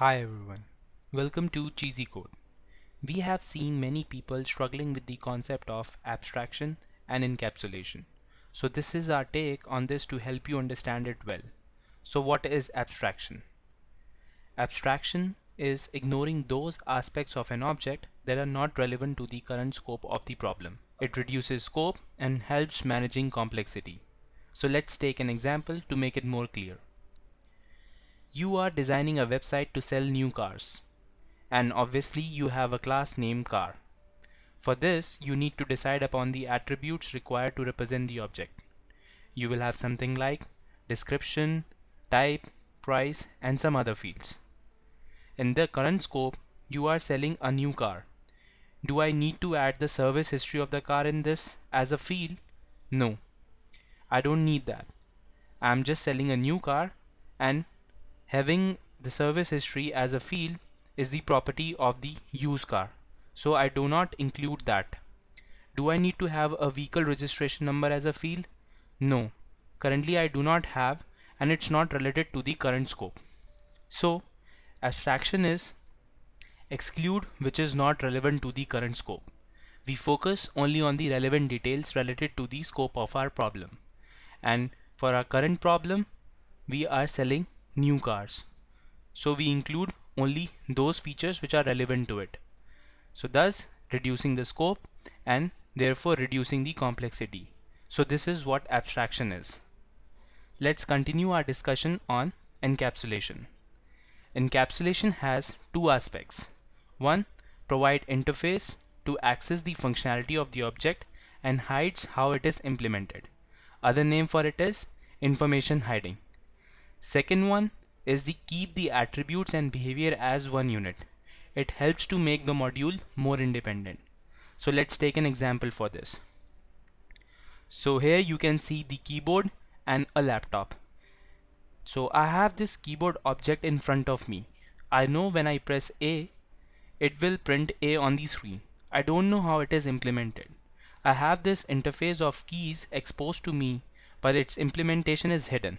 Hi everyone, welcome to Cheezy Code. We have seen many people struggling with the concept of abstraction and encapsulation. So this is our take on this to help you understand it well. So what is abstraction? Abstraction is ignoring those aspects of an object that are not relevant to the current scope of the problem. It reduces scope and helps managing complexity. So let's take an example to make it more clear. You are designing a website to sell new cars. And obviously you have a class named car. For this, you need to decide upon the attributes required to represent the object. You will have something like description, type, price, and some other fields. In the current scope, you are selling a new car. Do I need to add the service history of the car in this as a field? No. I don't need that. I'm just selling a new car and having the service history as a field is the property of the used car. So I do not include that. Do I need to have a vehicle registration number as a field? No. Currently I do not have and it's not related to the current scope. So abstraction is exclude which is not relevant to the current scope. We focus only on the relevant details related to the scope of our problem. And for our current problem we are selling new cars. So we include only those features which are relevant to it. So thus reducing the scope and therefore reducing the complexity. So this is what abstraction is. Let's continue our discussion on encapsulation. Encapsulation has two aspects. One, provide interface to access the functionality of the object and hides how it is implemented. Other name for it is information hiding. Second one is the keep the attributes and behavior as one unit. It helps to make the module more independent. So let's take an example for this. So here you can see the keyboard and a laptop. So I have this keyboard object in front of me. I know when I press A, it will print A on the screen. I don't know how it is implemented. I have this interface of keys exposed to me, but its implementation is hidden.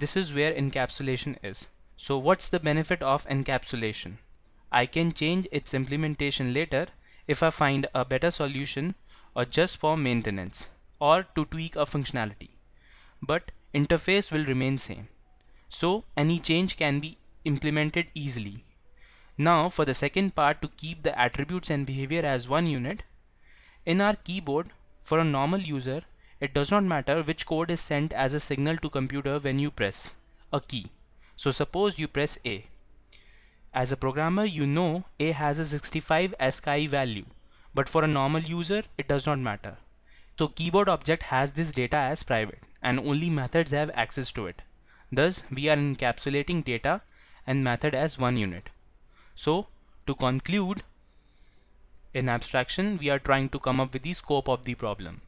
This is where encapsulation is. So what's the benefit of encapsulation? I can change its implementation later if I find a better solution or just for maintenance or to tweak a functionality. But interface will remain same. So any change can be implemented easily. Now for the second part to keep the attributes and behavior as one unit, in our keyboard for a normal user it does not matter which code is sent as a signal to computer when you press a key. So suppose you press A. As a programmer you know A has a 65 ASCII value but for a normal user it does not matter. So keyboard object has this data as private and only methods have access to it. Thus we are encapsulating data and method as one unit. So to conclude in abstraction we are trying to come up with the scope of the problem.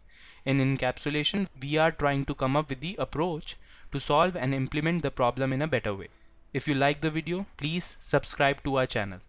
In encapsulation, we are trying to come up with the approach to solve and implement the problem in a better way. If you like the video, please subscribe to our channel.